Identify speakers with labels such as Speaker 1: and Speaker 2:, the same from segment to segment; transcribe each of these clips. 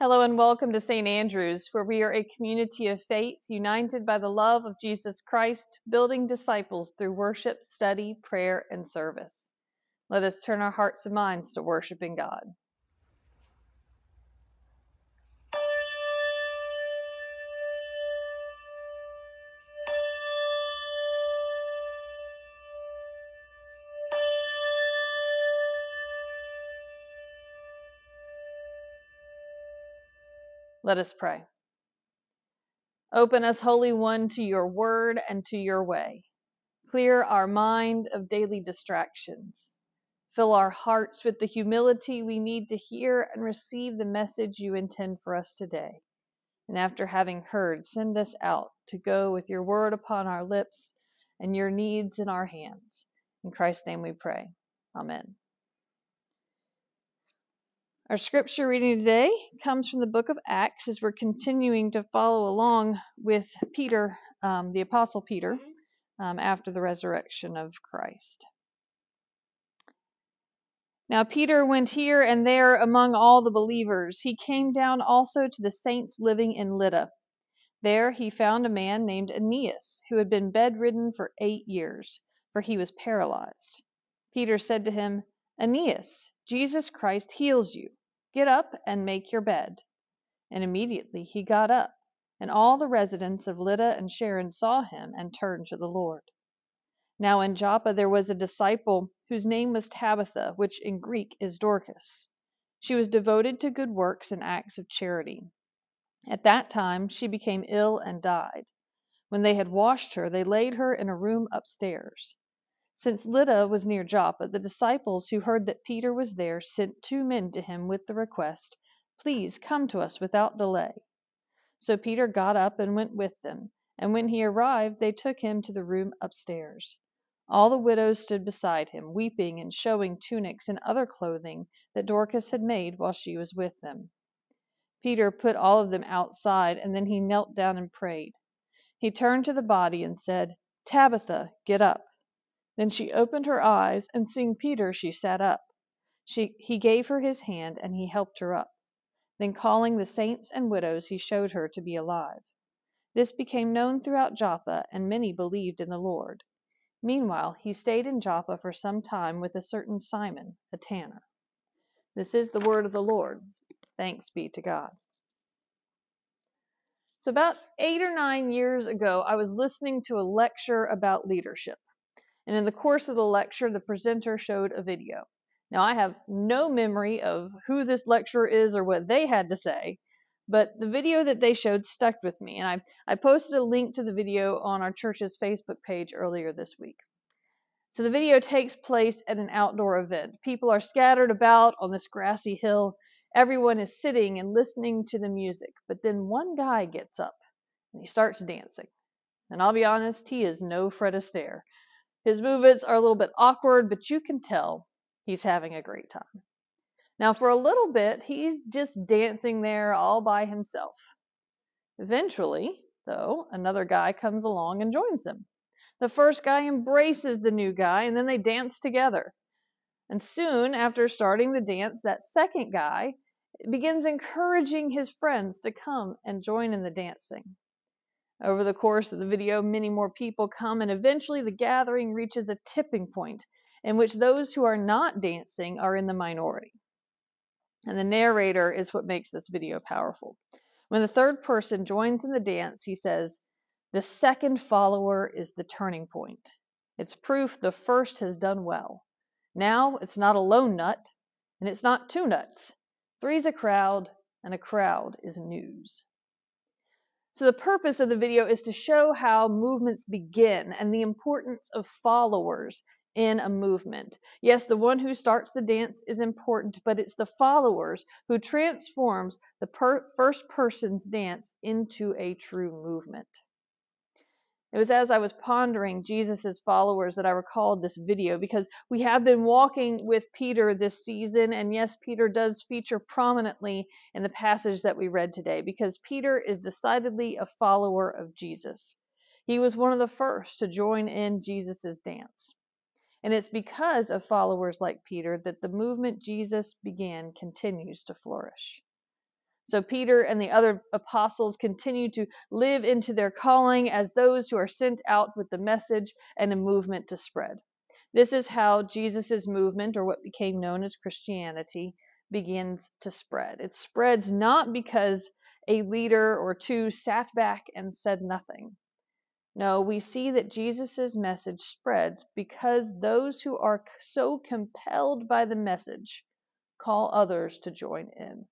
Speaker 1: Hello and welcome to St. Andrews, where we are a community of faith united by the love of Jesus Christ, building disciples through worship, study, prayer, and service. Let us turn our hearts and minds to worshiping God. Let us pray. Open us, Holy One, to your word and to your way. Clear our mind of daily distractions. Fill our hearts with the humility we need to hear and receive the message you intend for us today. And after having heard, send us out to go with your word upon our lips and your needs in our hands. In Christ's name we pray. Amen. Our scripture reading today comes from the book of Acts as we're continuing to follow along with Peter, um, the Apostle Peter, um, after the resurrection of Christ. Now, Peter went here and there among all the believers. He came down also to the saints living in Lydda. There he found a man named Aeneas, who had been bedridden for eight years, for he was paralyzed. Peter said to him, Aeneas, Jesus Christ heals you. Get up and make your bed. And immediately he got up, and all the residents of Lydda and Sharon saw him and turned to the Lord. Now in Joppa there was a disciple whose name was Tabitha, which in Greek is Dorcas. She was devoted to good works and acts of charity. At that time she became ill and died. When they had washed her, they laid her in a room upstairs. Since Lydda was near Joppa, the disciples who heard that Peter was there sent two men to him with the request, Please come to us without delay. So Peter got up and went with them, and when he arrived, they took him to the room upstairs. All the widows stood beside him, weeping and showing tunics and other clothing that Dorcas had made while she was with them. Peter put all of them outside, and then he knelt down and prayed. He turned to the body and said, Tabitha, get up. Then she opened her eyes, and seeing Peter, she sat up. She, he gave her his hand, and he helped her up. Then, calling the saints and widows, he showed her to be alive. This became known throughout Joppa, and many believed in the Lord. Meanwhile, he stayed in Joppa for some time with a certain Simon, a tanner. This is the word of the Lord. Thanks be to God. So, about eight or nine years ago, I was listening to a lecture about leadership. And in the course of the lecture, the presenter showed a video. Now, I have no memory of who this lecturer is or what they had to say, but the video that they showed stuck with me. And I, I posted a link to the video on our church's Facebook page earlier this week. So the video takes place at an outdoor event. People are scattered about on this grassy hill. Everyone is sitting and listening to the music. But then one guy gets up and he starts dancing. And I'll be honest, he is no Fred Astaire. His movements are a little bit awkward, but you can tell he's having a great time. Now, for a little bit, he's just dancing there all by himself. Eventually, though, another guy comes along and joins him. The first guy embraces the new guy, and then they dance together. And soon after starting the dance, that second guy begins encouraging his friends to come and join in the dancing. Over the course of the video, many more people come, and eventually the gathering reaches a tipping point in which those who are not dancing are in the minority. And the narrator is what makes this video powerful. When the third person joins in the dance, he says, The second follower is the turning point. It's proof the first has done well. Now it's not a lone nut, and it's not two nuts. Three's a crowd, and a crowd is news. So the purpose of the video is to show how movements begin and the importance of followers in a movement. Yes, the one who starts the dance is important, but it's the followers who transforms the per- first person's dance into a true movement. It was as I was pondering Jesus' followers that I recalled this video because we have been walking with Peter this season. And yes, Peter does feature prominently in the passage that we read today because Peter is decidedly a follower of Jesus. He was one of the first to join in Jesus' dance. And it's because of followers like Peter that the movement Jesus began continues to flourish. So Peter and the other apostles continue to live into their calling as those who are sent out with the message and a movement to spread. This is how Jesus' movement, or what became known as Christianity, begins to spread. It spreads not because a leader or two sat back and said nothing. No, we see that Jesus' message spreads because those who are so compelled by the message call others to join in.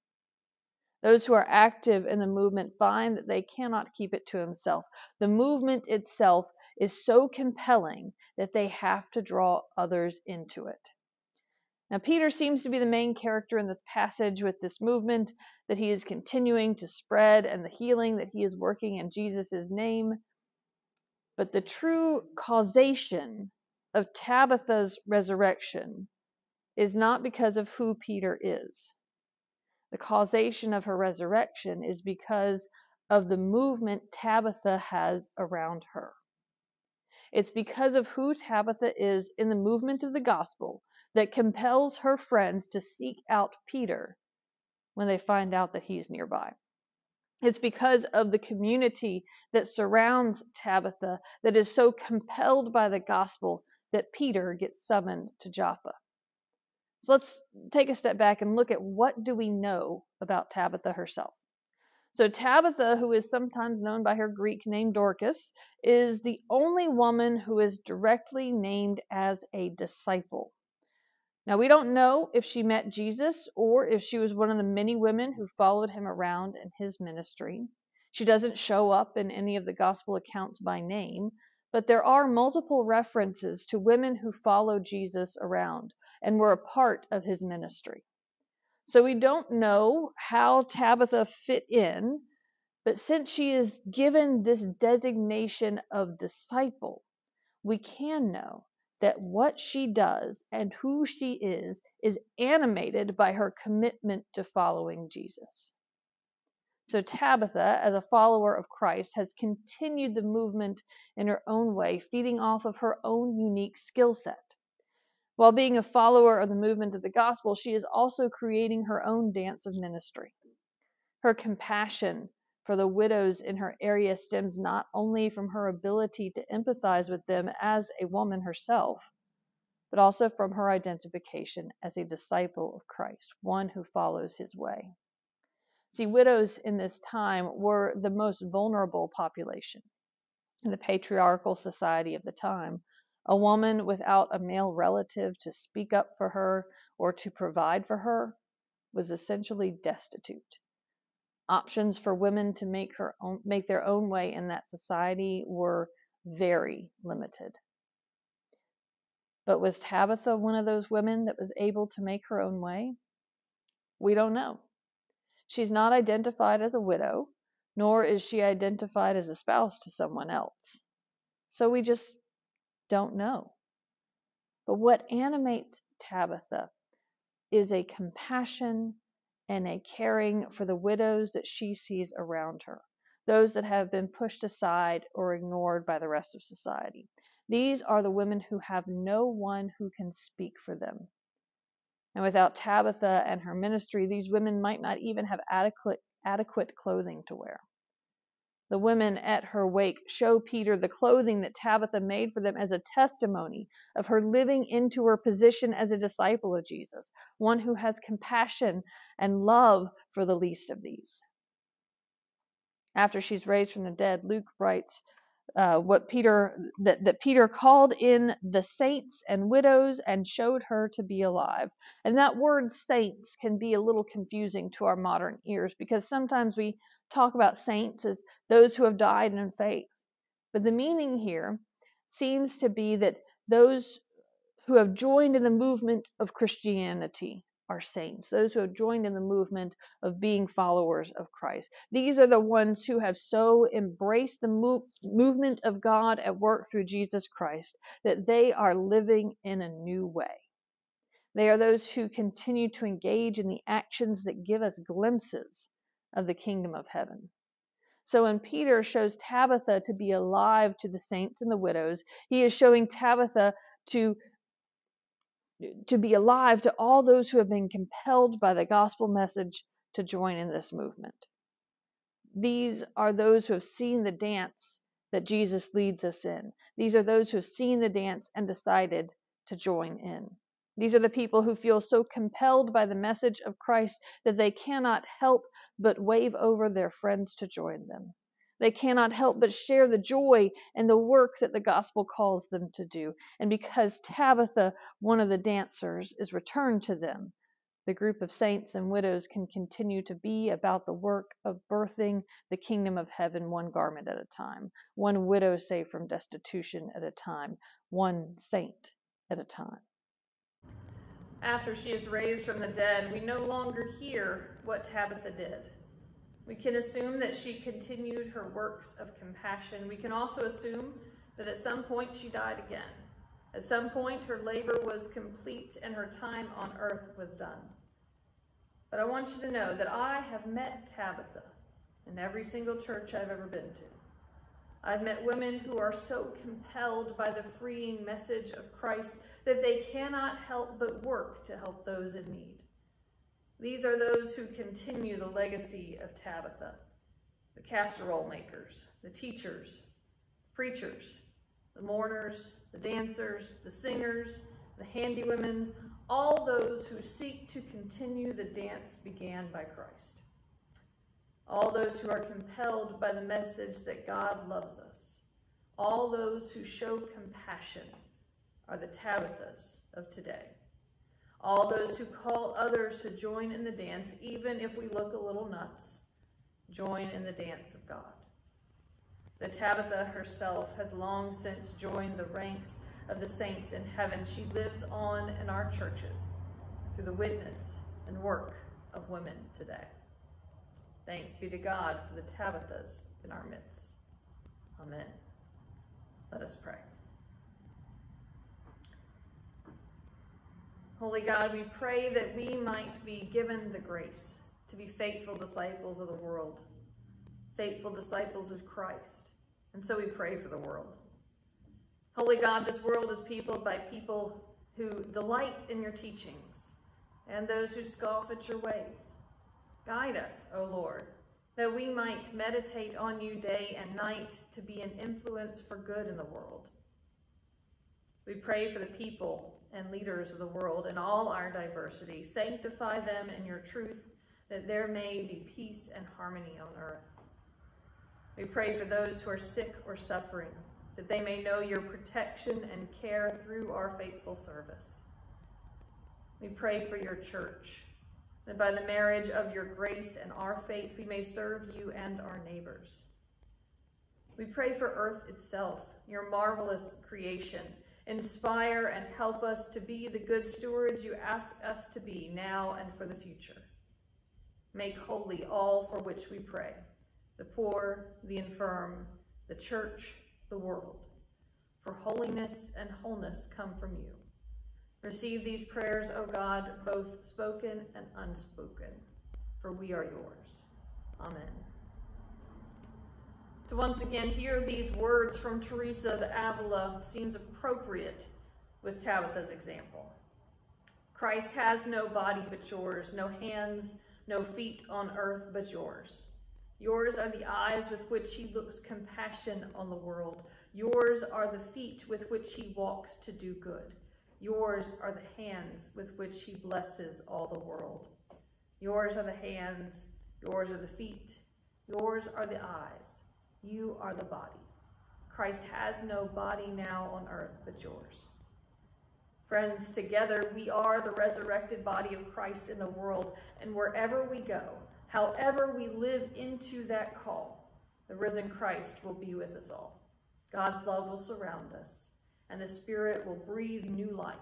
Speaker 1: Those who are active in the movement find that they cannot keep it to themselves. The movement itself is so compelling that they have to draw others into it. Now, Peter seems to be the main character in this passage with this movement that he is continuing to spread and the healing that he is working in Jesus' name. But the true causation of Tabitha's resurrection is not because of who Peter is. The causation of her resurrection is because of the movement Tabitha has around her. It's because of who Tabitha is in the movement of the gospel that compels her friends to seek out Peter when they find out that he's nearby. It's because of the community that surrounds Tabitha that is so compelled by the gospel that Peter gets summoned to Joppa. So let's take a step back and look at what do we know about Tabitha herself. So Tabitha, who is sometimes known by her Greek name Dorcas, is the only woman who is directly named as a disciple. Now, we don't know if she met Jesus or if she was one of the many women who followed him around in his ministry. She doesn't show up in any of the gospel accounts by name, but there are multiple references to women who followed Jesus around and were a part of his ministry. So we don't know how Tabitha fit in, but since she is given this designation of disciple, we can know that what she does and who she is is animated by her commitment to following Jesus. So Tabitha, as a follower of Christ, has continued the movement in her own way, feeding off of her own unique skill set. While being a follower of the movement of the gospel, she is also creating her own dance of ministry. Her compassion for the widows in her area stems not only from her ability to empathize with them as a woman herself, but also from her identification as a disciple of Christ, one who follows his way. See, widows in this time were the most vulnerable population in the patriarchal society of the time. A woman without a male relative to speak up for her or to provide for her was essentially destitute. Options for women to make her own, make their own way in that society were very limited. But was Tabitha one of those women that was able to make her own way? We don't know. She's not identified as a widow, nor is she identified as a spouse to someone else. So we just don't know. But what animates Tabitha is a compassion and a caring for the widows that she sees around her, those that have been pushed aside or ignored by the rest of society. These are the women who have no one who can speak for them. And without Tabitha and her ministry, these women might not even have adequate, adequate clothing to wear. The women at her wake show Peter the clothing that Tabitha made for them as a testimony of her living into her position as a disciple of Jesus, one who has compassion and love for the least of these. After she's raised from the dead, Luke writes uh, what Peter that, that Peter called in the saints and widows and showed her to be alive. And that word saints can be a little confusing to our modern ears because sometimes we talk about saints as those who have died in faith. But the meaning here seems to be that those who have joined in the movement of Christianity, are saints, those who have joined in the movement of being followers of Christ. These are the ones who have so embraced the move, movement of God at work through Jesus Christ that they are living in a new way. They are those who continue to engage in the actions that give us glimpses of the kingdom of heaven. So when Peter shows Tabitha to be alive to the saints and the widows, he is showing Tabitha to to be alive to all those who have been compelled by the gospel message to join in this movement. These are those who have seen the dance that Jesus leads us in. These are those who have seen the dance and decided to join in. These are the people who feel so compelled by the message of Christ that they cannot help but wave over their friends to join them. They cannot help but share the joy and the work that the gospel calls them to do. And because Tabitha, one of the dancers, is returned to them, the group of saints and widows can continue to be about the work of birthing the kingdom of heaven one garment at a time, one widow saved from destitution at a time, one saint at a time. After she is raised from the dead, we no longer hear what Tabitha did. We can assume that she continued her works of compassion. We can also assume that at some point she died again. At some point, her labor was complete and her time on earth was done. But I want you to know that I have met Tabitha in every single church I've ever been to. I've met women who are so compelled by the freeing message of Christ that they cannot help but work to help those in need. These are those who continue the legacy of Tabitha, the casserole makers, the teachers, preachers, the mourners, the dancers, the singers, the handywomen, all those who seek to continue the dance began by Christ. All those who are compelled by the message that God loves us. All those who show compassion are the Tabithas of today. All those who call others to join in the dance, even if we look a little nuts, join in the dance of God. The Tabitha herself has long since joined the ranks of the saints in heaven. She lives on in our churches through the witness and work of women today. Thanks be to God for the Tabithas in our midst. Amen. Let us pray. Holy God, we pray that we might be given the grace to be faithful disciples of the world, faithful disciples of Christ. And so we pray for the world. Holy God, this world is peopled by people who delight in your teachings and those who scoff at your ways. Guide us, O Lord, that we might meditate on you day and night to be an influence for good in the world. We pray for the people and leaders of the world in all our diversity. Sanctify them in your truth, that there may be peace and harmony on earth. We pray for those who are sick or suffering, that they may know your protection and care through our faithful service. We pray for your church, that by the marriage of your grace and our faith, we may serve you and our neighbors. We pray for earth itself, your marvelous creation. Inspire and help us to be the good stewards you ask us to be now and for the future. Make holy all for which we pray, the poor, the infirm, the church, the world. For holiness and wholeness come from you. Receive these prayers, O God, both spoken and unspoken, for we are yours. Amen. To once again hear these words from Teresa of Avila seems appropriate with Tabitha's example. Christ has no body but yours, no hands, no feet on earth but yours. Yours are the eyes with which he looks compassion on the world. Yours are the feet with which he walks to do good. Yours are the hands with which he blesses all the world. Yours are the hands, yours are the feet, yours are the eyes, you are the body. Christ has no body now on earth but yours. Friends, together we are the resurrected body of Christ in the world, and wherever we go, However we live into that call, the risen Christ will be with us all. God's love will surround us, and the Spirit will breathe new life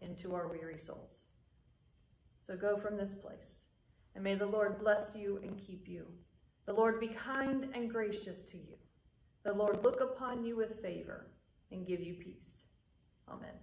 Speaker 1: into our weary souls. So go from this place, and may the Lord bless you and keep you. The Lord be kind and gracious to you. The Lord look upon you with favor and give you peace. Amen.